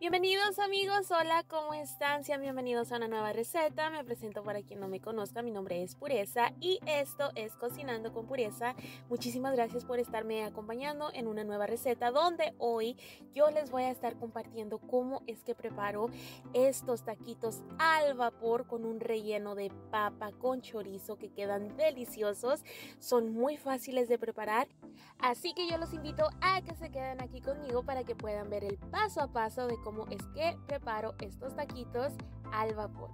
Bienvenidos amigos, hola, ¿cómo están? Sean bienvenidos a una nueva receta. Me presento para quien no me conozca, mi nombre es Pureza y esto es Cocinando con Pureza. Muchísimas gracias por estarme acompañando en una nueva receta donde hoy yo les voy a estar compartiendo cómo es que preparo estos taquitos al vapor con un relleno de papa con chorizo que quedan deliciosos. Son muy fáciles de preparar, así que yo los invito a que se queden aquí conmigo para que puedan ver el paso a paso de cómo cómo es que preparo estos taquitos al vapor.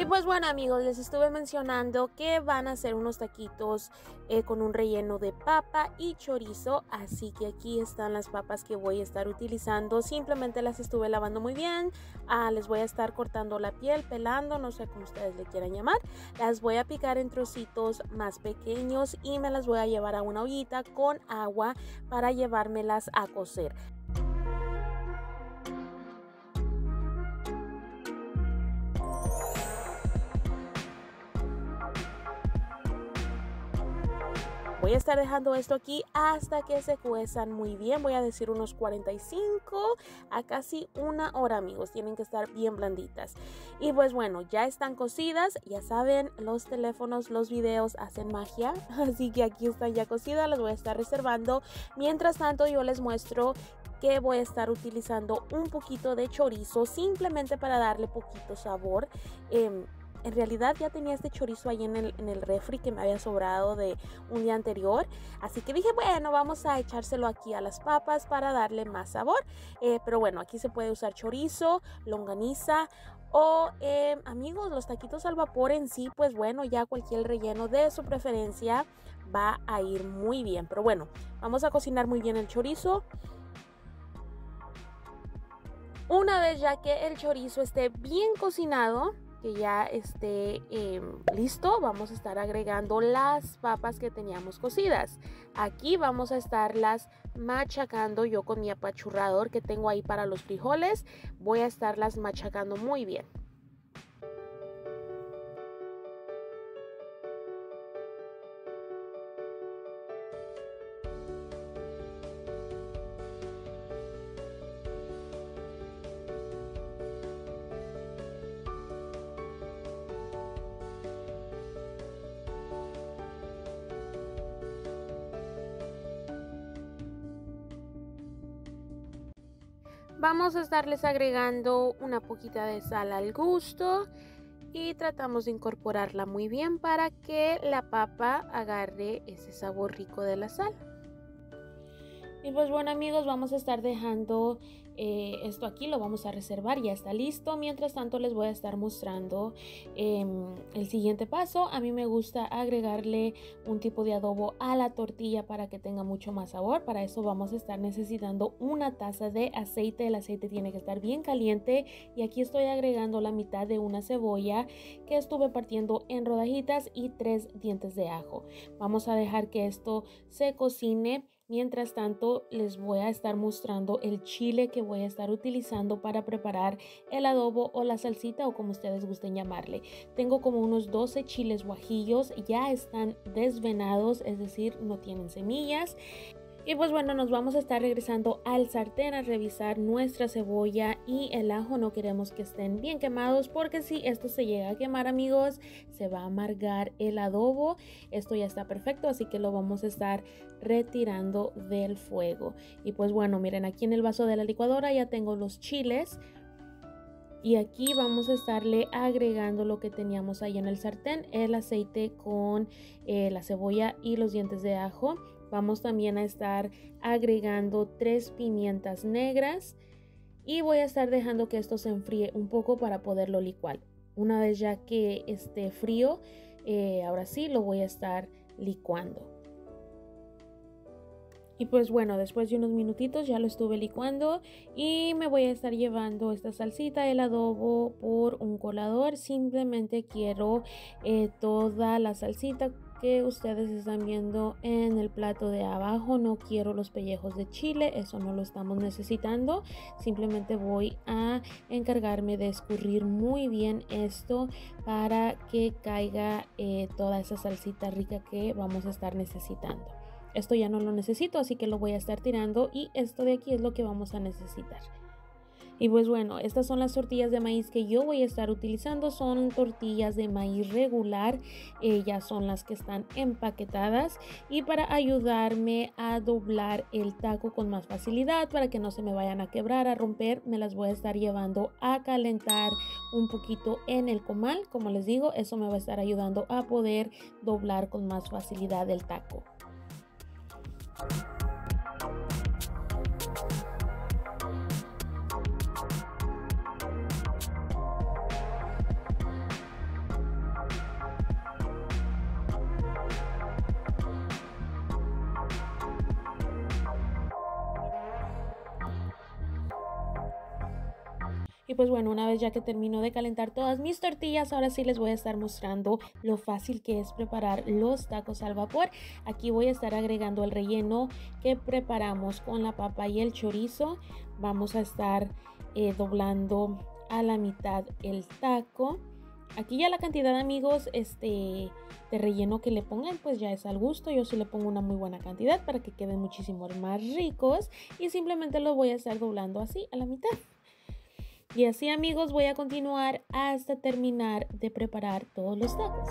Y pues bueno amigos, les estuve mencionando que van a ser unos taquitos eh, con un relleno de papa y chorizo. Así que aquí están las papas que voy a estar utilizando. Simplemente las estuve lavando muy bien. Ah, les voy a estar cortando la piel, pelando, no sé cómo ustedes le quieran llamar. Las voy a picar en trocitos más pequeños y me las voy a llevar a una ollita con agua para llevármelas a cocer. Voy a estar dejando esto aquí hasta que se cuezan muy bien. Voy a decir unos 45 a casi una hora, amigos. Tienen que estar bien blanditas. Y pues bueno, ya están cocidas. Ya saben, los teléfonos, los videos hacen magia. Así que aquí están ya cocidas. Las voy a estar reservando. Mientras tanto, yo les muestro que voy a estar utilizando un poquito de chorizo simplemente para darle poquito sabor. Eh, en realidad ya tenía este chorizo ahí en el, en el, refri que me había sobrado de un día anterior. Así que dije, bueno, vamos a echárselo aquí a las papas para darle más sabor. Eh, pero bueno, aquí se puede usar chorizo, longaniza o eh, amigos, los taquitos al vapor en sí, pues bueno, ya cualquier relleno de su preferencia va a ir muy bien. Pero bueno, vamos a cocinar muy bien el chorizo. Una vez ya que el chorizo esté bien cocinado, que ya esté em, listo, vamos a estar agregando las papas que teníamos cocidas. Aquí vamos a estarlas machacando yo con mi apachurrador que tengo ahí para los frijoles. Voy a estarlas machacando muy bien. Vamos a estarles agregando una poquita de sal al gusto y tratamos de incorporarla muy bien para que la papa agarre ese sabor rico de la sal. Y pues bueno amigos, vamos a estar dejando eh, esto aquí, lo vamos a reservar, ya está listo. Mientras tanto les voy a estar mostrando em, el siguiente paso. A mí me gusta agregarle un tipo de adobo a la tortilla para que tenga mucho más sabor. Para eso vamos a estar necesitando una taza de aceite. El aceite tiene que estar bien caliente y aquí estoy agregando la mitad de una cebolla que estuve partiendo en rodajitas y tres dientes de ajo. Vamos a dejar que esto se cocine Mientras tanto, les voy a estar mostrando el chile que voy a estar utilizando para preparar el adobo o la salsita o como ustedes gusten llamarle. Tengo como unos 12 chiles guajillos, ya están desvenados, es decir, no tienen semillas. Y pues bueno, nos vamos a estar regresando al sartén a revisar nuestra cebolla y el ajo. No queremos que estén bien quemados porque si esto se llega a quemar amigos, se va a amargar el adobo. Esto ya está perfecto, así que lo vamos a estar retirando del fuego. Y pues bueno, miren aquí en el vaso de la licuadora ya tengo los chiles. Y aquí vamos a estarle agregando lo que teníamos ahí en el sartén, el aceite con eh, la cebolla y los dientes de ajo. Vamos también a estar agregando tres pimientas negras y voy a estar dejando que esto se enfríe un poco para poderlo licuar. Una vez ya que esté frío, eh, ahora sí lo voy a estar licuando. Y pues bueno, después de unos minutitos ya lo estuve licuando y me voy a estar llevando esta salsita, el adobo por un colador. Simplemente quiero eh, toda la salsita que ustedes están viendo en el plato de abajo. No quiero los pellejos de chile, eso no lo estamos necesitando. Simplemente voy a encargarme de escurrir muy bien esto para que caiga eh, toda esa salsita rica que vamos a estar necesitando. Esto ya no lo necesito, así que lo voy a estar tirando y esto de aquí es lo que vamos a necesitar. Y pues bueno, estas son las tortillas de maíz que yo voy a estar utilizando. Son tortillas de maíz regular. Ellas son las que están empaquetadas. Y para ayudarme a doblar el taco con más facilidad, para que no se me vayan a quebrar, a romper, me las voy a estar llevando a calentar un poquito en el comal. Como les digo, eso me va a estar ayudando a poder doblar con más facilidad el taco. Y pues bueno, una vez ya que termino de calentar todas mis tortillas, ahora sí les voy a estar mostrando lo fácil que es preparar los tacos al vapor. Aquí voy a estar agregando el relleno que preparamos con la papa y el chorizo. Vamos a estar eh, doblando a la mitad el taco. Aquí ya la cantidad amigos este, de relleno que le pongan pues ya es al gusto. Yo sí le pongo una muy buena cantidad para que queden muchísimo más ricos. Y simplemente lo voy a estar doblando así a la mitad. Y así amigos voy a continuar hasta terminar de preparar todos los tacos.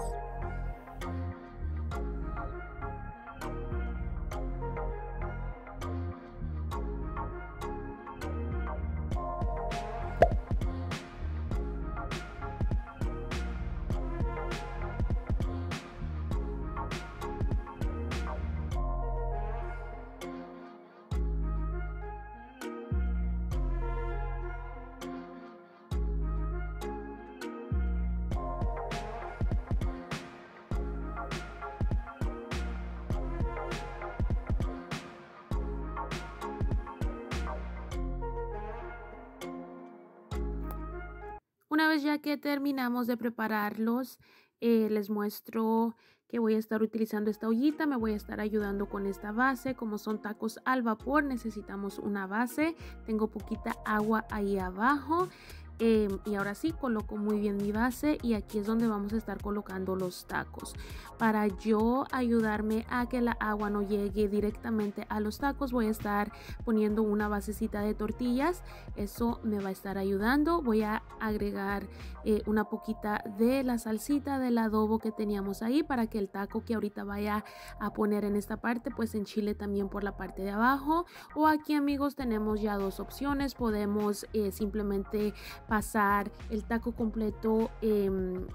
Una vez ya que terminamos de prepararlos, eh, les muestro que voy a estar utilizando esta ollita, me voy a estar ayudando con esta base, como son tacos al vapor necesitamos una base, tengo poquita agua ahí abajo Em, y ahora sí coloco muy bien mi base y aquí es donde vamos a estar colocando los tacos. Para yo ayudarme a que la agua no llegue directamente a los tacos voy a estar poniendo una basecita de tortillas. Eso me va a estar ayudando. Voy a agregar eh, una poquita de la salsita del adobo que teníamos ahí para que el taco que ahorita vaya a poner en esta parte pues en chile también por la parte de abajo. O aquí amigos tenemos ya dos opciones. Podemos eh, simplemente pasar el taco completo em,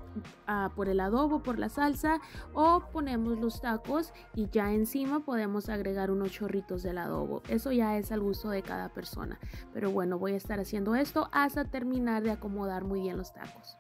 por el adobo, por la salsa o ponemos los tacos y ya encima podemos agregar unos chorritos del adobo. Eso ya es al gusto de cada persona. Pero bueno, voy a estar haciendo esto hasta terminar de acomodar muy bien los tacos.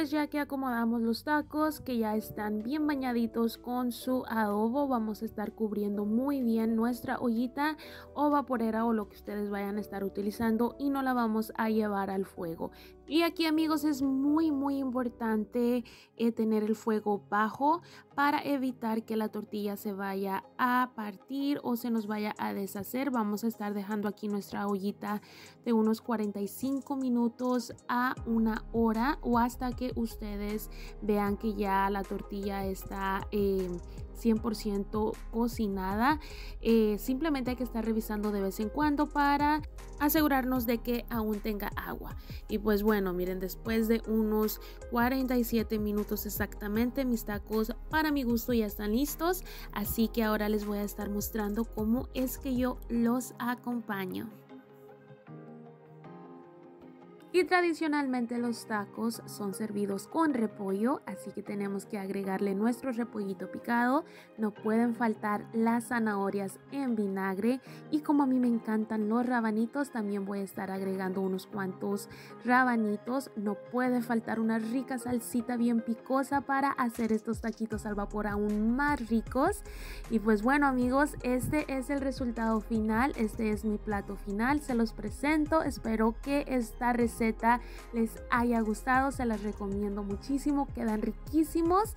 Vez ya que acomodamos los tacos, que ya están bien bañaditos con su adobo, vamos a estar cubriendo muy bien nuestra ollita o vaporera o lo que ustedes vayan a estar utilizando y no la vamos a llevar al fuego. Y aquí amigos es muy muy importante eh, tener el fuego bajo para evitar que la tortilla se vaya a partir o se nos vaya a deshacer. Vamos a estar dejando aquí nuestra ollita de unos 45 minutos a una hora o hasta que ustedes vean que ya la tortilla está 100% cocinada. Eh, simplemente hay que estar revisando de vez en cuando para asegurarnos de que aún tenga agua. Y pues bueno, miren, después de unos 47 minutos exactamente, mis tacos para mi gusto ya están listos. Así que ahora les voy a estar mostrando cómo es que yo los acompaño. Y tradicionalmente los tacos son servidos con repollo, así que tenemos que agregarle nuestro repollito picado. No pueden faltar las zanahorias en vinagre y como a mí me encantan los rabanitos, también voy a estar agregando unos cuantos rabanitos. No puede faltar una rica salsita bien picosa para hacer estos taquitos al vapor aún más ricos. Y pues bueno amigos, este es el resultado final, este es mi plato final, se los presento. Espero que esta les haya gustado, se las recomiendo muchísimo, quedan riquísimos.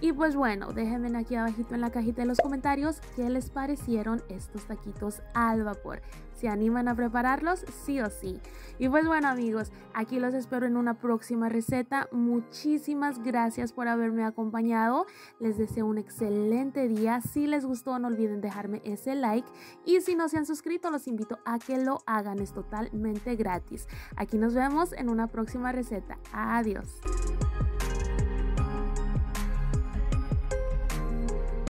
Y pues bueno, déjenme aquí abajito en la cajita de los comentarios qué les parecieron estos taquitos al vapor. ¿Se animan a prepararlos? Sí o sí. Y pues bueno amigos, aquí los espero en una próxima receta. Muchísimas gracias por haberme acompañado. Les deseo un excelente día. Si les gustó no olviden dejarme ese like. Y si no se han suscrito los invito a que lo hagan. Es totalmente gratis. Aquí nos vemos en una próxima receta. Adiós.